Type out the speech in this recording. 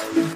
Bye.